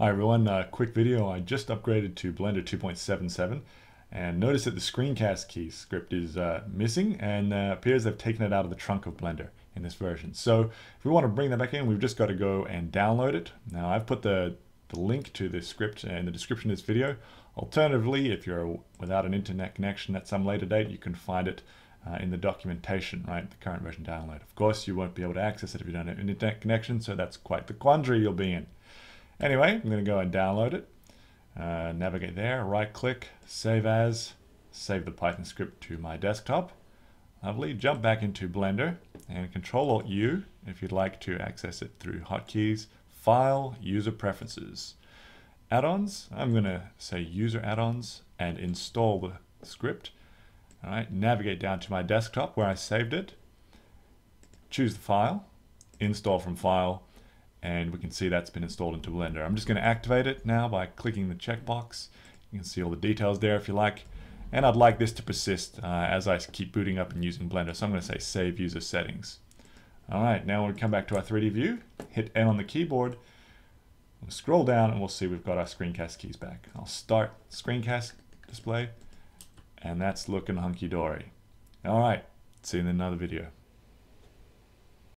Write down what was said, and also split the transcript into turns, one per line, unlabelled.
Hi everyone, uh, quick video. I just upgraded to Blender 2.77 and notice that the screencast key script is uh, missing and uh, appears they've taken it out of the trunk of Blender in this version. So if we want to bring that back in, we've just got to go and download it. Now I've put the, the link to the script in the description of this video. Alternatively, if you're without an internet connection at some later date, you can find it uh, in the documentation, right? The current version download. Of course, you won't be able to access it if you don't have an internet connection, so that's quite the quandary you'll be in. Anyway, I'm going to go and download it. Uh, navigate there, right click, save as, save the Python script to my desktop. Lovely, jump back into Blender and Control Alt U if you'd like to access it through hotkeys, File, User Preferences. Add-ons, I'm going to say User Add-ons and install the script. All right, navigate down to my desktop where I saved it. Choose the file, install from file, and we can see that's been installed into Blender. I'm just going to activate it now by clicking the checkbox. You can see all the details there if you like. And I'd like this to persist uh, as I keep booting up and using Blender. So I'm going to say Save User Settings. All right, now we'll come back to our 3D view, hit N on the keyboard, we'll scroll down and we'll see we've got our screencast keys back. I'll start screencast display, and that's looking hunky-dory. All right, see you in another video.